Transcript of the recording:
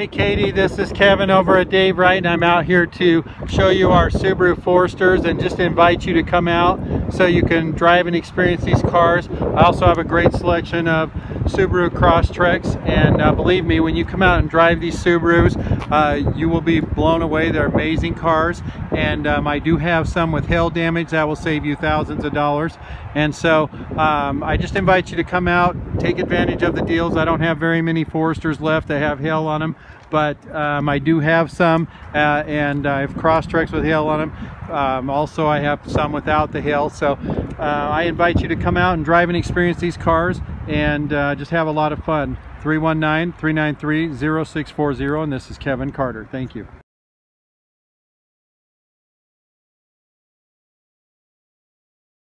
Hey Katie, this is Kevin over at Dave Wright and I'm out here to show you our Subaru Foresters and just invite you to come out so you can drive and experience these cars. I also have a great selection of Subaru Crosstreks and uh, believe me when you come out and drive these Subarus uh, you will be blown away. They're amazing cars and um, I do have some with hail damage that will save you thousands of dollars and so um, I just invite you to come out take advantage of the deals. I don't have very many Foresters left that have hail on them but um, I do have some uh, and I have Crosstreks with hail on them. Um, also I have some without the hail so uh, I invite you to come out and drive and experience these cars and uh, just have a lot of fun. 319-393-0640 and this is Kevin Carter. Thank you.